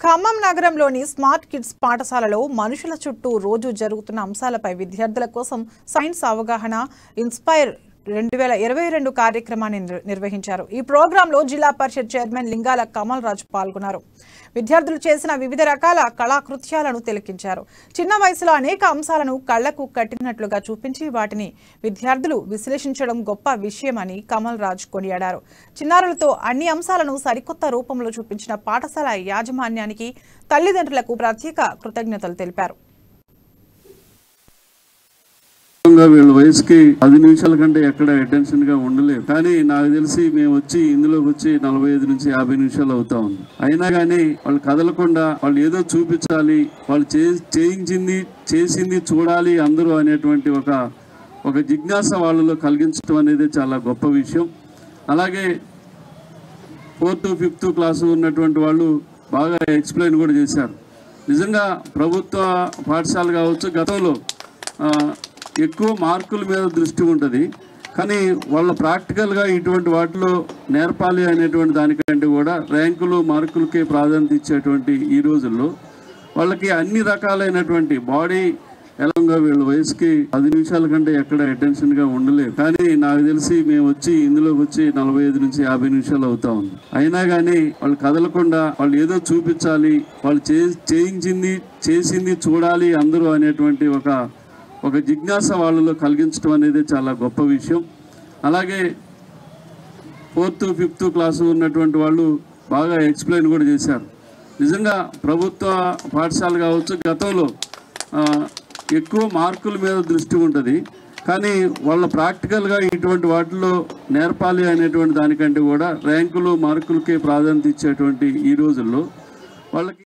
ఖమ్మం నగరంలోని smart kids పాఠశాలలో మనుషుల చుట్టూ రోజు జరుగుతున్న అంశాలపై విద్యార్థుల కోసం సైన్స్ అవగాహన ఇన్స్పైర్ రెండు వేల ఇరవై రెండు కార్యక్రమాన్ని నిర్వహించారు. ఈ ప్రోగ్రాంలో జిల్లా పరిషత్ చైర్మన్ లింగాల కమల్ రాజు పాల్గొన్నారు. విద్యార్థులు చేసిన వివిధ రకాల కళాకృత్యాలను తిలకించారు. చిన్న వయసులో అనేక అంశాలను కళ్ళకు కట్టినట్లుగా చూపించి వాటిని విద్యార్థులు విశ్లేషించడం గొప్ప విషయమని కమల్ రాజ్ కొనియాడారు. చిన్నారులతో అన్ని అంశాలను సరికొత్త రూపంలో చూపించిన పాఠశాల యాజమాన్యానికి తల్లిదండ్రులకు ప్రత్యేక కృతజ్ఞతలు తెలిపారు. ఇంకా వీళ్ళ వయసుకి పది నిమిషాల కంటే ఎక్కడ అటెన్షన్గా ఉండలేదు కానీ నాకు తెలిసి మేము వచ్చి ఇందులోకి వచ్చి నలభై ఐదు నుంచి యాభై నిమిషాలు అవుతా ఉంది. అయినా కానీ వాళ్ళు కదలకుండా వాళ్ళు ఏదో చూపించాలి వాళ్ళు చే- చేయించింది చేసింది చూడాలి అందరూ అనేటువంటి ఒక ఒక జిజ్ఞాస వాళ్ళలో కలిగించడం అనేది చాలా గొప్ప విషయం. అలాగే ఫోర్త్ ఫిఫ్త్ క్లాసు ఉన్నటువంటి వాళ్ళు బాగా ఎక్స్ప్లెయిన్ కూడా చేశారు. నిజంగా ప్రభుత్వ పాఠశాల కావచ్చు గతంలో ఎక్కువ మార్కుల మీద దృష్టి ఉంటుంది. కానీ వాళ్ళ ప్రాక్టికల్గా ఇటువంటి వాటిలో నేర్పాలి అనేటువంటి దానికంటే కూడా ర్యాంకులు మార్కులకే ప్రాధాన్యత ఇచ్చేటువంటి ఈ రోజుల్లో వాళ్ళకి అన్ని రకాలైనటువంటి బాడీ ఎలాగా వీళ్ళ వయసుకి పది నిమిషాల కంటే ఎక్కడ అటెన్షన్గా ఉండలేదు. కానీ నాకు తెలిసి మేము వచ్చి ఇందులోకి వచ్చి నలభై ఐదు నుంచి యాభై నిమిషాలు అవుతా ఉంది. అయినా కానీ వాళ్ళు కదలకుండా వాళ్ళు ఏదో చూపించాలి వాళ్ళు చే- చేయించింది చేసింది చూడాలి అందరూ అనేటువంటి ఒక ఒక జిజ్ఞాస వాళ్ళలో కలిగించడం అనేది చాలా గొప్ప విషయం. అలాగే ఫోర్త్ ఫిఫ్త్ క్లాసు ఉన్నటువంటి వాళ్ళు బాగా ఎక్స్ప్లెయిన్ కూడా చేశారు. నిజంగా ప్రభుత్వ పాఠశాల కావచ్చు గతంలో ఎక్కువ మార్కుల మీద దృష్టి ఉంటుంది. కానీ వాళ్ళ ప్రాక్టికల్గా ఇటువంటి వాటిలో నేర్పాలి అనేటువంటి దానికంటే కూడా ర్యాంకులు మార్కులకే ప్రాధాన్యత ఇచ్చేటువంటి ఈ రోజుల్లో వాళ్ళకి